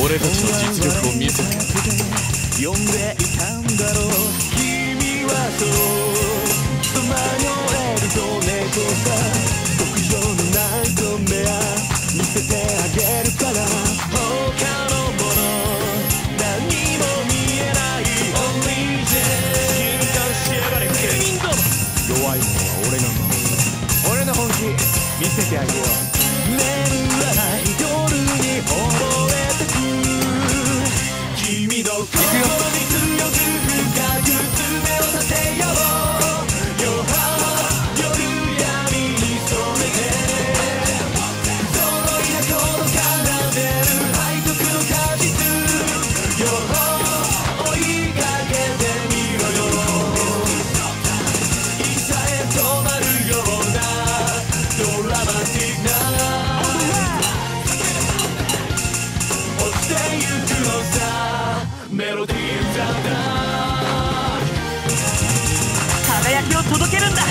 俺たちの実力を見せて呼んでいたんだろう君はそうさまよえる子猫さ極上のナイトメア見せてあげるから他のもの何も見えない Only J 進化しやがれケミンド弱いものは俺が守る俺の本気見せてあげよう。眠ら輝きを届けるんだ。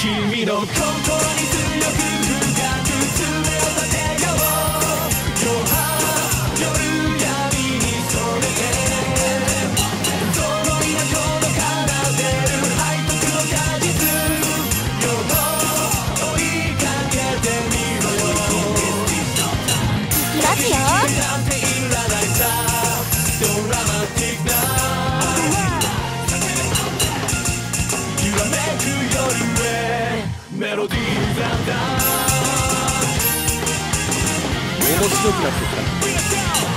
君の心に強く深く爪を夜へメロディーだんだ面白くなってきた。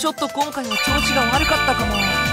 ちょっと今回は調子が悪かったかも。